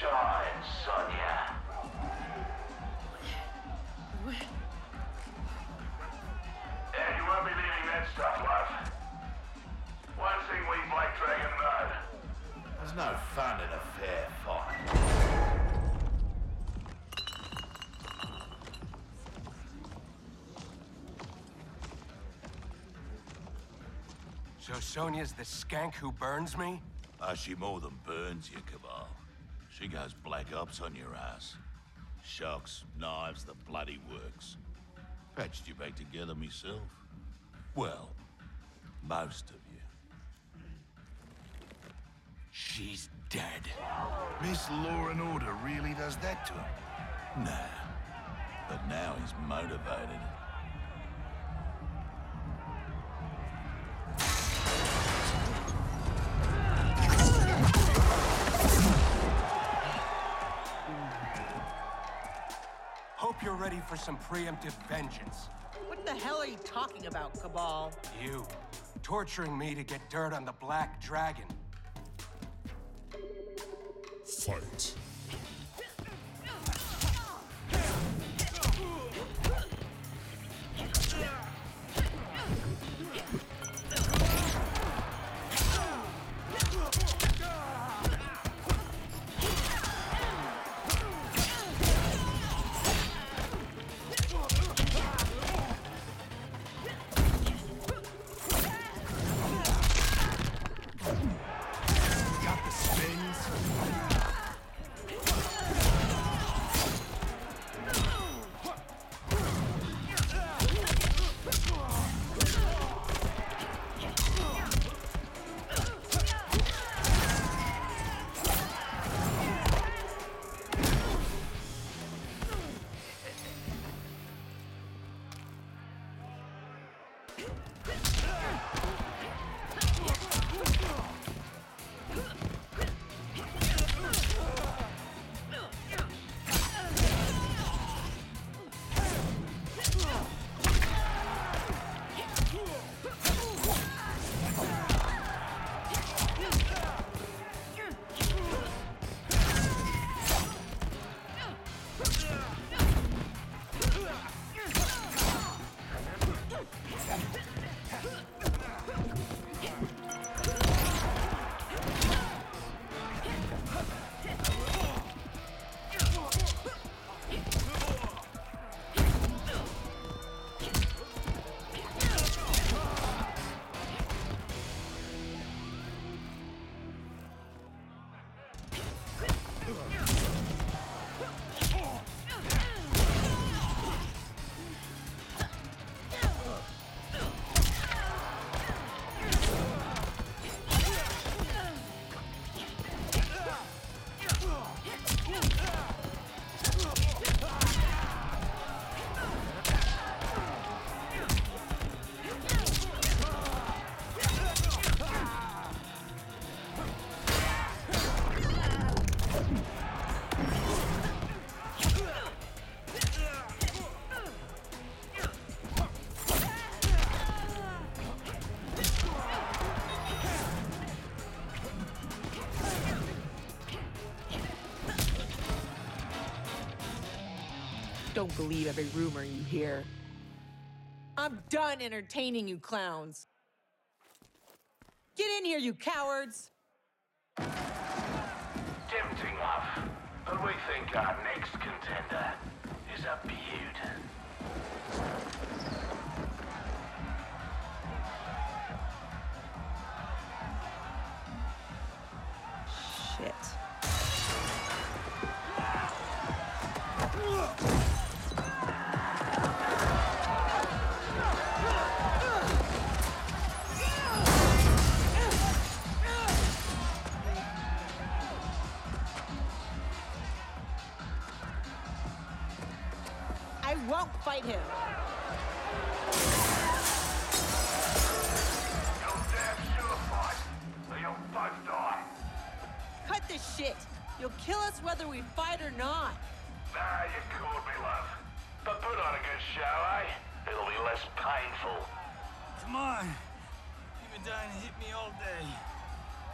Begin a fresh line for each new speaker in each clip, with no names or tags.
shine, Sonya. And you won't be leaving that stuff, love. One thing we Black Dragon know. There's no fun in a fair fight.
So Sonya's the skank who burns me?
Ah, she more than burns you, Kabal. She goes black ops on your ass. Shocks, knives, the bloody works. Patched you back together myself. Well, most of you.
She's dead.
Miss Law and Order really does that to him? Nah. But now he's motivated.
For some preemptive vengeance.
What the hell are you talking about, Kabal?
You, torturing me to get dirt on the Black Dragon.
Fight.
Don't believe every rumor you hear. I'm done entertaining you clowns. Get in here, you cowards!
Tempting, love. But we think our next contender is a beaut.
I won't fight him.
You'll damn sure fight, or you'll both die.
Cut this shit. You'll kill us whether we fight or not.
Nah, you called me, love. But put on a good show, eh? It'll be less painful.
Come on. You've been dying to hit me all day.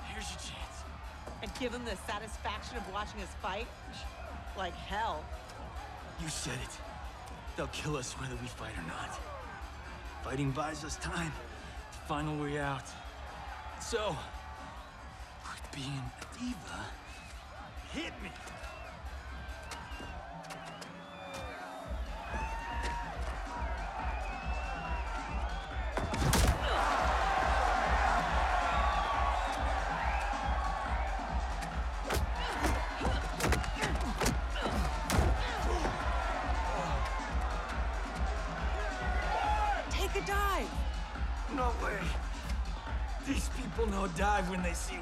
Here's your chance.
and give him the satisfaction of watching us fight? Like hell.
You said it. They'll kill us whether we fight or not. Fighting buys us time to find way out. So, quit being a diva. Hit me!
Dive
when they see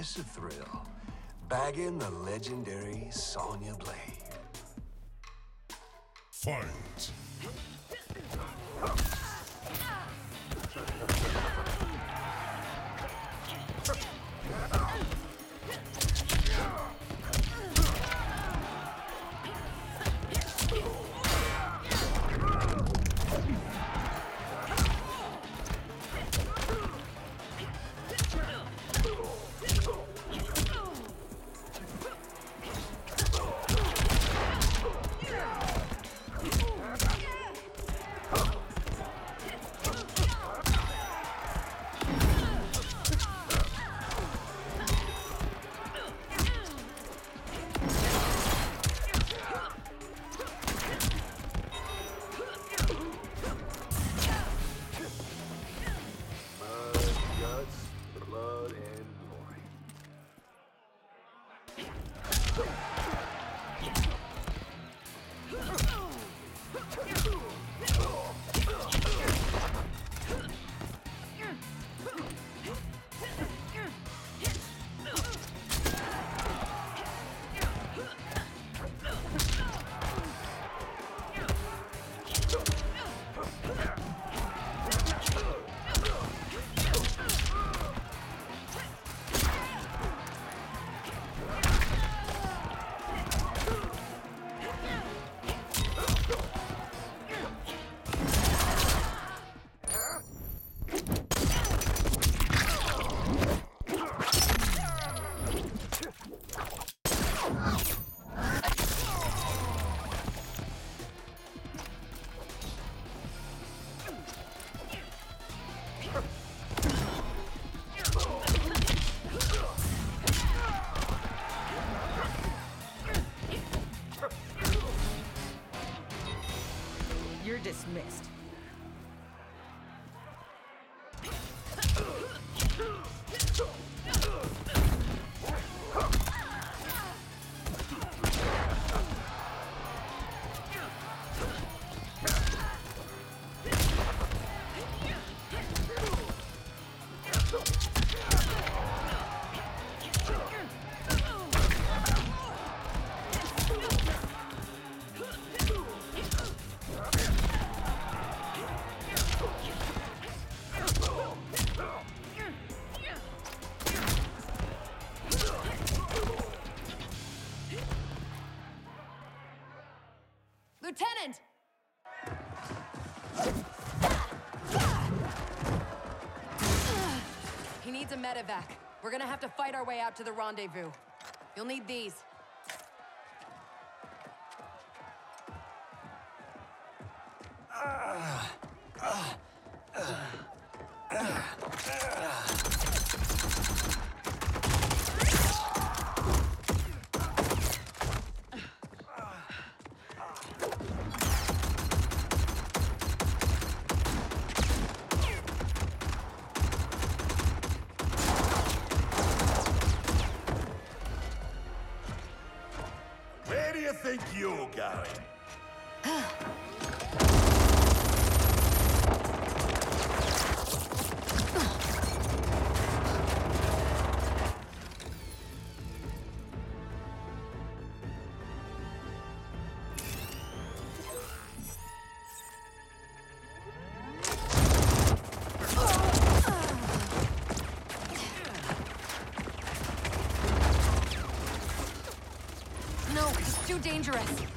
This a thrill? Bagging the legendary Sonya Blade.
Fight.
list.
You're dismissed.
medevac. We're gonna have to fight our way out to the rendezvous. You'll need these.
Where
dangerous.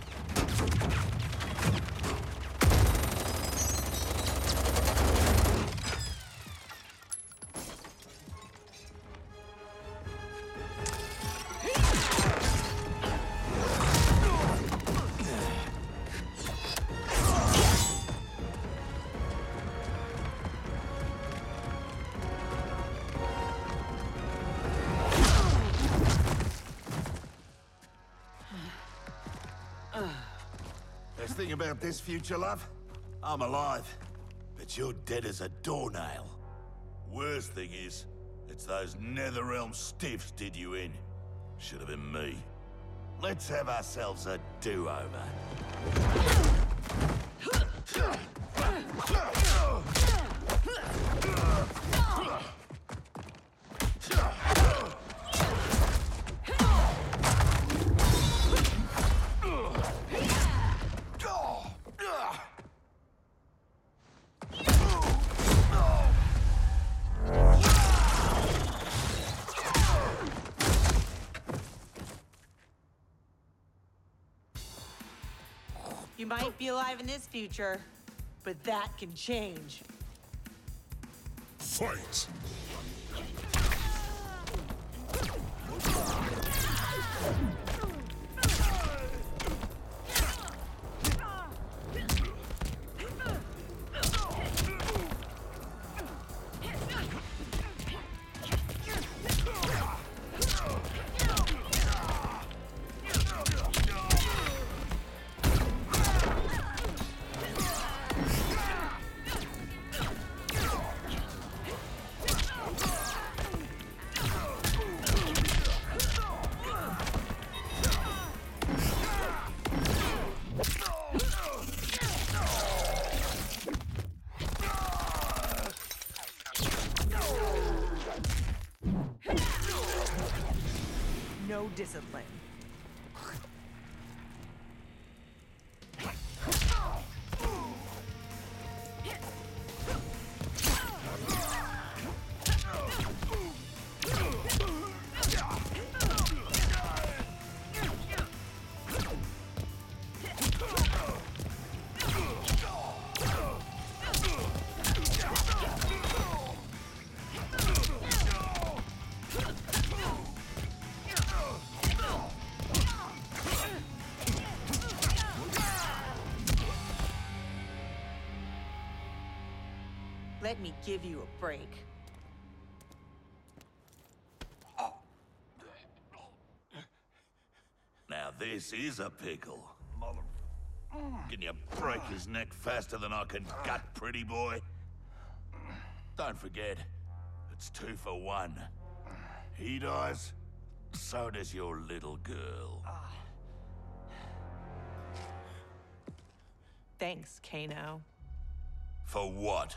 Thing about this future, love? I'm alive. But you're dead as a doornail. Worst thing is, it's those Netherrealm stiffs did you in. Should have been me. Let's have ourselves a do-over.
Might be alive in this future, but that can change.
Fight!
Ah! Discipline. Me give you a break.
Now this is a pickle. Mother... Can you break his neck faster than I can gut, pretty boy? Don't forget, it's two for one. He dies, so does your little girl.
Thanks, Kano,
For what?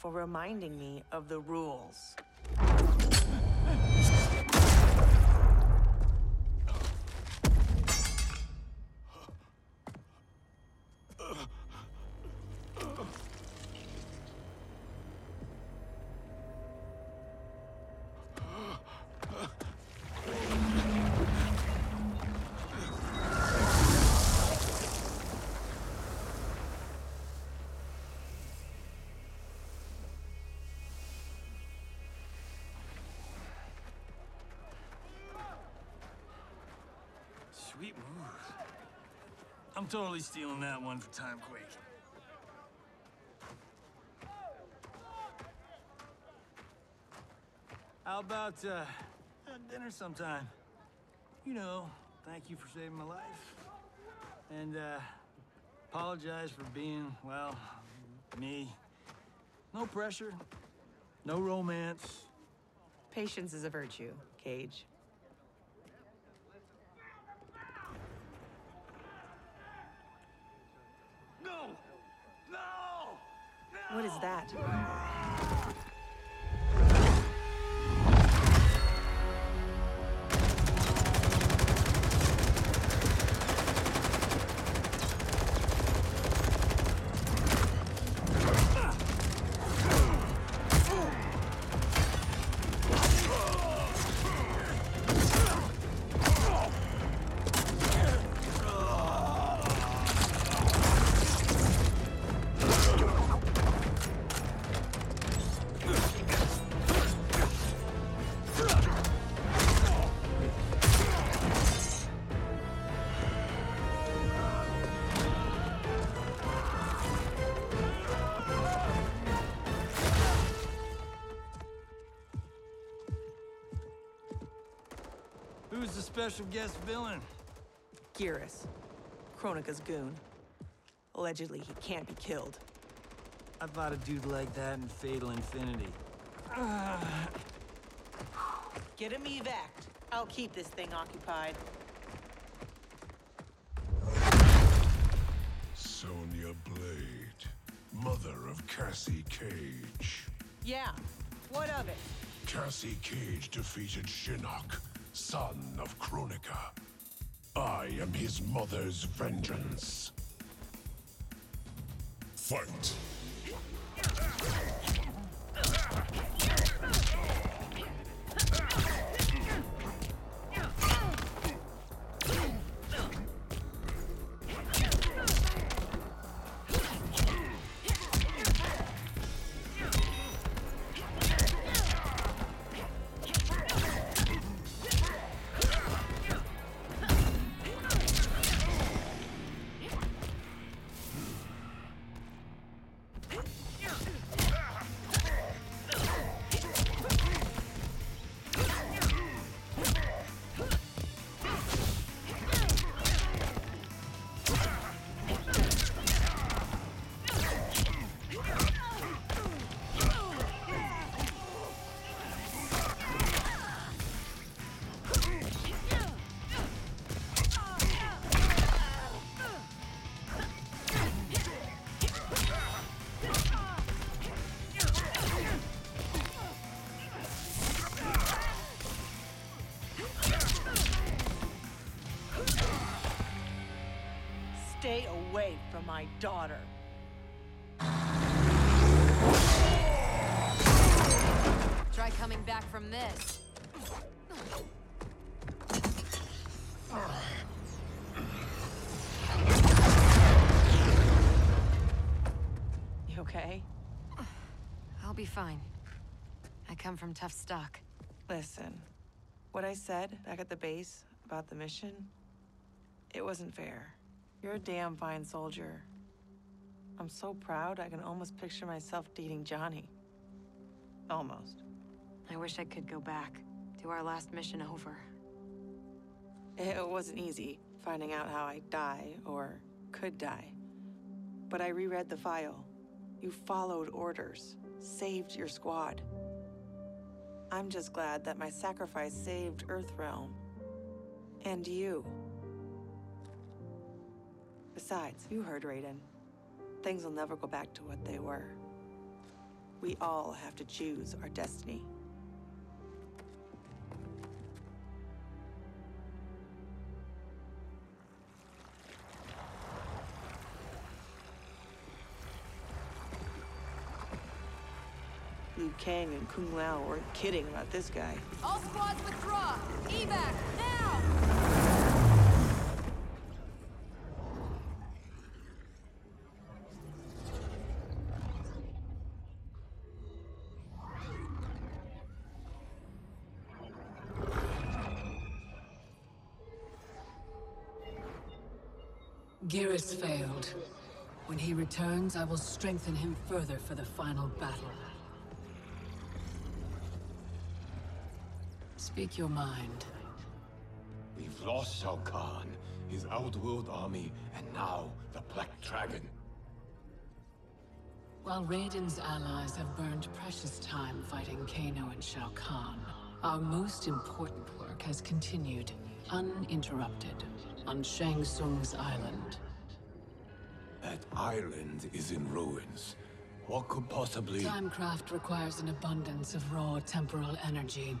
For reminding me of the rules.
Sweet move. I'm totally stealing that one for Time Timequake. How about, uh, dinner sometime? You know, thank you for saving my life. And, uh, apologize for being, well, me. No pressure, no romance.
Patience is a virtue, Cage.
No! No!
What is that?
Special guest villain?
Geras. Kronika's goon. Allegedly, he can't be killed.
I fought a dude like that in Fatal Infinity.
Get him evac'd. I'll keep this thing occupied.
Sonya Blade, mother of Cassie Cage.
Yeah, what of it?
Cassie Cage defeated Shinnok, son of Kronika. I am his mother's vengeance. Fight!
Away from my daughter.
Try coming back from this.
You okay?
I'll be fine. I come from tough stock.
Listen, what I said back at the base about the mission, it wasn't fair. You're a damn fine soldier. I'm so proud I can almost picture myself dating Johnny. Almost.
I wish I could go back. to our last mission over.
It wasn't easy finding out how I'd die or could die. But I reread the file. You followed orders, saved your squad. I'm just glad that my sacrifice saved Earthrealm. And you. Besides, you heard Raiden. Things will never go back to what they were. We all have to choose our destiny. Liu Kang and Kung Lao weren't kidding about this guy.
All squads withdraw! Evac, now!
Geras failed. When he returns, I will strengthen him further for the final battle. Speak your mind.
We've lost Shao Kahn, his outworld army, and now the Black Dragon.
While Raiden's allies have burned precious time fighting Kano and Shao Kahn, our most important work has continued, uninterrupted, on Shang Tsung's island.
That island is in ruins. What could possibly...
Timecraft requires an abundance of raw temporal energy.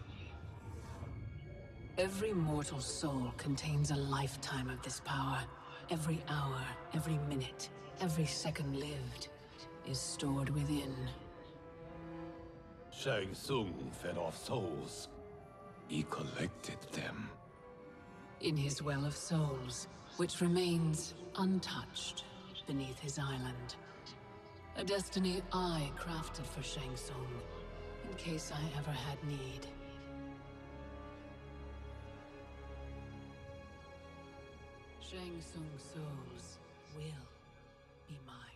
Every mortal soul contains a lifetime of this power. Every hour, every minute, every second lived is stored within.
Shang Tsung fed off souls. He collected them.
In his Well of Souls, which remains untouched beneath his island. A destiny I crafted for Shang Tsung, in case I ever had need. Shang Tsung's souls will be mine.